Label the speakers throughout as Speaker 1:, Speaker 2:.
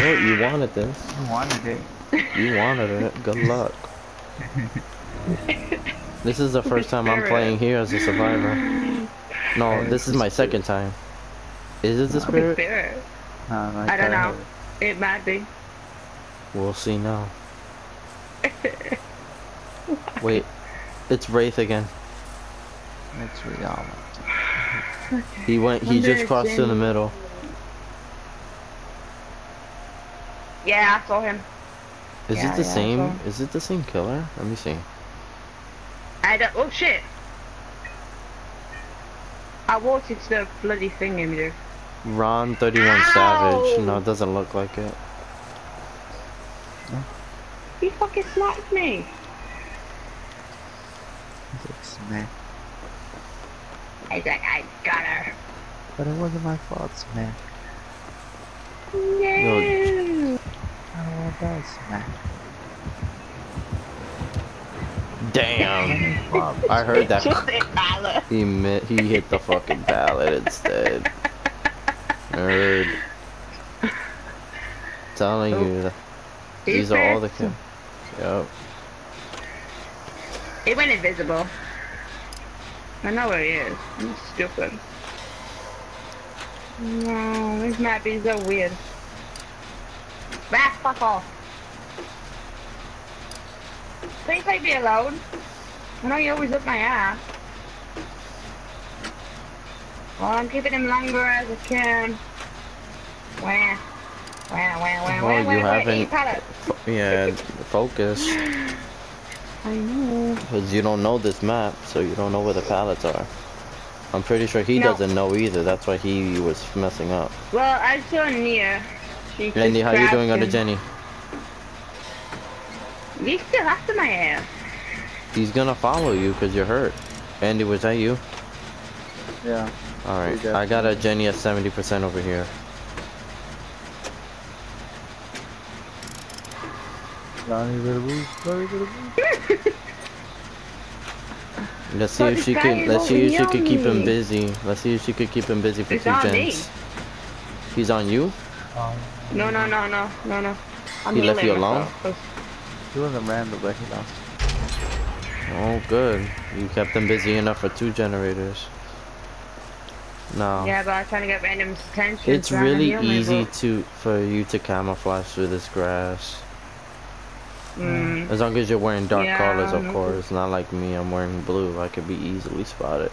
Speaker 1: Oh, you wanted this.
Speaker 2: You wanted it.
Speaker 1: You wanted it. Good luck. this is the first time I'm playing here as a survivor. No, this is my second time. Is it the spirit?
Speaker 3: Spirit.
Speaker 2: Uh, no, no,
Speaker 3: I don't know.
Speaker 2: thought
Speaker 3: It might be.
Speaker 1: We'll see now. Wait, it's Wraith again.
Speaker 2: It's reality.
Speaker 1: He went. He just crossed in the
Speaker 3: Jenny-
Speaker 1: middle.
Speaker 3: Yeah, I saw him.
Speaker 1: Is
Speaker 3: Yeah,
Speaker 1: it the
Speaker 3: yeah,
Speaker 1: same? Is it the same killer? Let me see.
Speaker 3: I don't. Oh shit! I walked into the bloody thing in dude.
Speaker 1: Ron 31
Speaker 3: Ow!
Speaker 1: Savage. No, it doesn't look like it.
Speaker 3: He fucking slapped me.
Speaker 2: It's smack.
Speaker 3: He's like, I got her.
Speaker 2: But it wasn't my fault, smack.
Speaker 3: No.
Speaker 2: I don't want.
Speaker 1: Damn. I heard that.
Speaker 3: Just a dollar.
Speaker 1: He mi- he hit the fucking pallet instead. Nerd. Telling you, that these are all the kills. Yep.
Speaker 3: He went invisible. I know where he is. I'm stupid. No, this map is so weird. Back, fuck off. Please leave me alone. I know you always up my ass. Well, I'm keeping him longer as I can. Wah. Wah, wah, wah,
Speaker 1: Oh,
Speaker 3: wah,
Speaker 1: you
Speaker 3: wah, wah,
Speaker 1: haven't- Yeah, focus.
Speaker 3: I know.
Speaker 1: Because you don't know this map, so you don't know where the pallets are. I'm pretty sure he
Speaker 3: No.
Speaker 1: doesn't know either. That's why he was messing up.
Speaker 3: Well, I saw Nia. She
Speaker 1: Andy,
Speaker 3: just
Speaker 1: how you
Speaker 3: grabbed
Speaker 1: doing under
Speaker 3: him.
Speaker 1: Jenny?
Speaker 3: He's still after my ass.
Speaker 1: He's gonna follow you because you're hurt. Andy, was that you?
Speaker 2: Yeah.
Speaker 1: Alright, I got a Jenny at 70% over here.
Speaker 2: Johnny better move. Johnny better move.
Speaker 1: Let's see
Speaker 3: But
Speaker 1: if she can. Let's see if she could keep him busy. Let's see if she could keep him busy for
Speaker 3: It's
Speaker 1: two
Speaker 3: on
Speaker 1: gens. He's on you.
Speaker 2: Um,
Speaker 3: No, no, no, no, no, no. I'm
Speaker 1: He left you alone?
Speaker 3: myself, 'cause
Speaker 2: he wasn't random, but he lost.
Speaker 1: Oh, good. You kept him busy enough for two generators. No.
Speaker 3: Yeah, but I was trying to get random's attention.
Speaker 1: It's
Speaker 3: trying to
Speaker 1: really easy to for you to camouflage through this grass.
Speaker 3: Mm.
Speaker 1: As long as you're wearing dark
Speaker 3: Yeah,
Speaker 1: colors, of course. Not like me, I'm wearing blue. I could be easily spotted.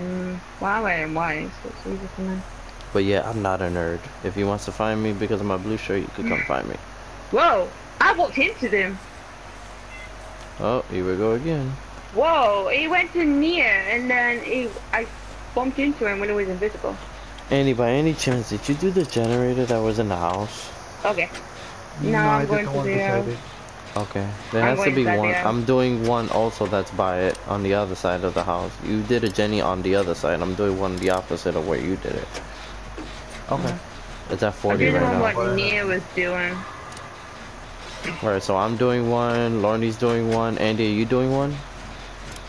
Speaker 3: Mm. Well, I'm wearing white, so it's easy for me.
Speaker 1: But yeah, I'm not a nerd. If he wants to find me because of my blue shirt, you could come find me.
Speaker 3: Whoa! I walked into them.
Speaker 1: Oh, here we go again.
Speaker 3: Whoa! He went to near, and then he, I bumped into him when he was invisible.
Speaker 1: Andy, by any chance, did you do the generator that was in the house?
Speaker 3: Okay. No,
Speaker 2: I
Speaker 3: I'm
Speaker 2: did
Speaker 3: going
Speaker 2: the
Speaker 3: to the.
Speaker 2: beside
Speaker 3: Uh,
Speaker 2: it.
Speaker 1: Okay, there
Speaker 3: I'm
Speaker 1: has to be one. I'm doing one also that's by it on the other side of the house. You did a Jenny on the other side. I'm doing one the opposite of where you did it.
Speaker 2: Okay.
Speaker 1: It's at
Speaker 3: I'm
Speaker 1: 40
Speaker 3: doing
Speaker 1: right now.
Speaker 3: what Nia was doing.
Speaker 1: Alright, so I'm doing one, Lorne's doing one, Andy, are you doing one?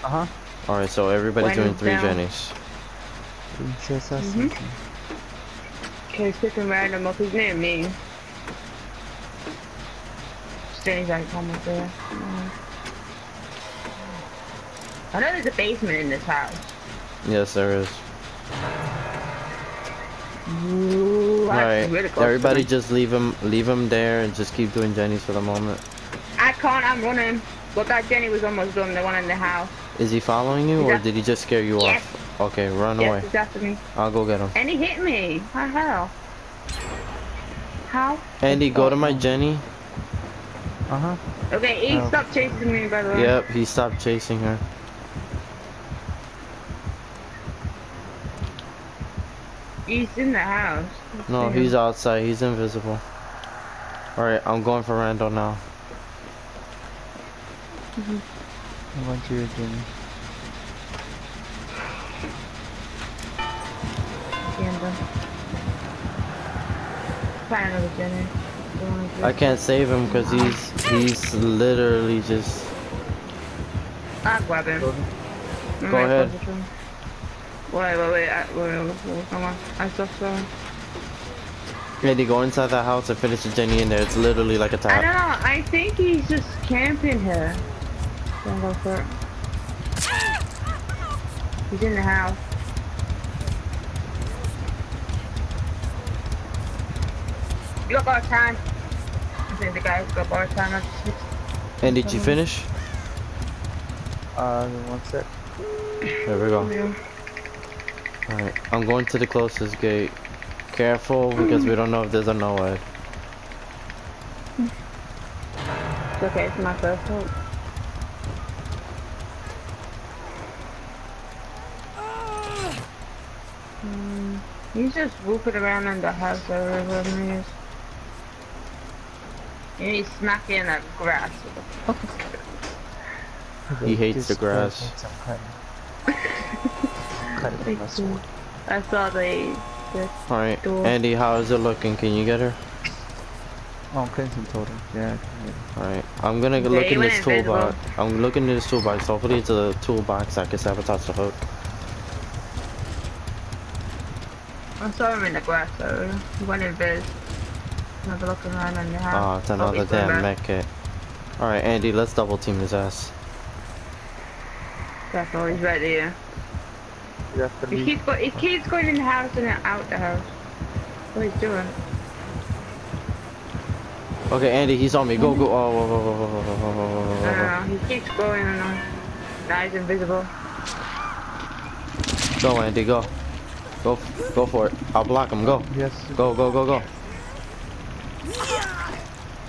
Speaker 2: Uh huh.
Speaker 1: Alright, so everybody's doing three
Speaker 3: Wednesday.
Speaker 1: Jennies.
Speaker 2: Princess
Speaker 3: Mhm.
Speaker 2: Assassin.
Speaker 3: Okay, he's picking random up. He's near me. Stays like almost there. Mm. I know there's a basement in this house.
Speaker 1: Yes, there is.
Speaker 3: Ooh, that's
Speaker 1: Alright,
Speaker 3: really
Speaker 1: everybody just leave him, leave him there and just keep doing Jennies for the moment.
Speaker 3: I can't, I'm running. But that Jenny was almost done, the one in the house.
Speaker 1: Is he following you or did he just scare you
Speaker 3: Yes.
Speaker 1: off? Okay, run away.
Speaker 3: Yes, it's after me.
Speaker 1: I'll go get him.
Speaker 3: And he hit me. How hell? How?
Speaker 1: Andy, go to my Jenny.
Speaker 2: Uh huh.
Speaker 3: Okay, he
Speaker 2: Oh.
Speaker 3: stopped chasing me, by the way.
Speaker 1: Yep, he stopped chasing her.
Speaker 3: He's in the house.
Speaker 1: No,
Speaker 3: Yeah.
Speaker 1: he's outside. He's invisible. Alright, I'm going for Randall now. Mm-hmm.
Speaker 2: I want you to Jimmy.
Speaker 3: Canada. Find another Jenny. The one with
Speaker 1: I can't save him because he's he's literally just.
Speaker 3: I'll grab him.
Speaker 1: Go
Speaker 3: right
Speaker 1: ahead.
Speaker 3: Closer. Wait, wait, wait, I, wait, wait, wait, come on. I saw so.
Speaker 1: Andy, go inside that house and finish the Jenny in there. It's literally like a
Speaker 3: I
Speaker 1: tap.
Speaker 3: don't know. I think he's just camping here. Don't go for it. He's in the house. You got more time. I think the guy's got more time. That's.
Speaker 1: And did you finish?
Speaker 2: Uh, one sec.
Speaker 1: There we go.
Speaker 3: Yeah.
Speaker 1: Alright, I'm going to the closest gate. Careful, because we don't know if there's a no way.
Speaker 3: It's okay. It's my first hope. Hmm, He's just whooping around in the house everywhere he is. And he's smacking the grass. What the fuck is that?
Speaker 1: He hates the grass.
Speaker 2: guy thinks I'm cutting. cutting with my sword.
Speaker 3: I saw the, the
Speaker 1: Alright, Andy, how is it looking? Can you get her?
Speaker 2: Oh, Clinton told him. Yeah, I can get it.
Speaker 1: Alright, I'm gonna
Speaker 3: Yeah,
Speaker 1: look in this
Speaker 3: invisible.
Speaker 1: toolbox. I'm looking in this toolbox. Hopefully it's a toolbox I can sabotage the hook.
Speaker 3: I saw him in the grass though. He went in biz. Never looking around in the
Speaker 1: Oh, it's another damn
Speaker 3: going
Speaker 1: mech kit. Alright, Andy, let's double team his ass.
Speaker 3: That's all he's right there.
Speaker 2: That's
Speaker 3: gonna
Speaker 2: be...
Speaker 3: He's, go his going in the house and out the house. What he's doing.
Speaker 1: Okay, Andy, he's on me. Go, go. Oh, oh, oh, oh, oh, oh, oh. whoa.
Speaker 3: No,
Speaker 1: no,
Speaker 3: no. He keeps going and on. Now he's invisible.
Speaker 1: Go, Andy, go. Go, go for it. I'll block him. Go.
Speaker 2: Yes.
Speaker 1: Go, go, go, go.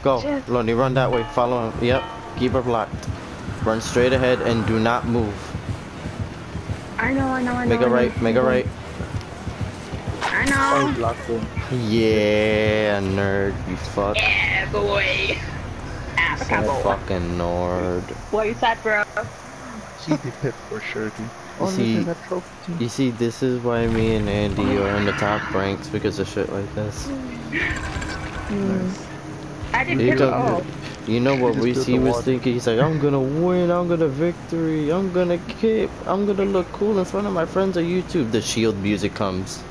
Speaker 1: Go,
Speaker 3: yes.
Speaker 1: Lonnie, run that way. Follow him. Yep, keep her blocked. Run straight ahead and do not move.
Speaker 3: I know, I know, I know.
Speaker 1: Make a
Speaker 3: I know.
Speaker 1: right, make a right.
Speaker 3: I
Speaker 2: Oh,
Speaker 3: know.
Speaker 2: blocked him.
Speaker 1: Yeah, nerd, you fuck.
Speaker 3: Yeah, boy. Africa
Speaker 1: You
Speaker 3: boy.
Speaker 1: fucking nerd.
Speaker 3: What you said, bro?
Speaker 2: GP pit for sure, dude. Oh, look
Speaker 1: see-
Speaker 2: at that trophy, too.
Speaker 1: You see, this is why me and Andy are in the top ranks because of shit like this.
Speaker 3: I didn't
Speaker 1: You
Speaker 3: pick it
Speaker 1: don't-
Speaker 3: up.
Speaker 1: You know what
Speaker 2: just
Speaker 1: we see was
Speaker 2: wall.
Speaker 1: thinking? He's like, I'm gonna win, I'm gonna victory, I'm gonna keep, I'm gonna look cool in front of my friends on YouTube. The shield music comes.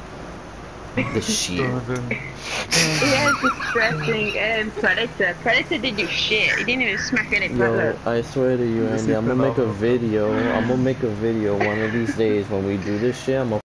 Speaker 1: The shield.
Speaker 2: Dun,
Speaker 3: He has distressing and um, Predator. Predator didn't do shit. He didn't even smack any
Speaker 1: Yo,
Speaker 3: Predator.
Speaker 1: I swear to you, Andy, I'm gonna make a video. I'm gonna make a video one of these days when we do this shit. I'm gonna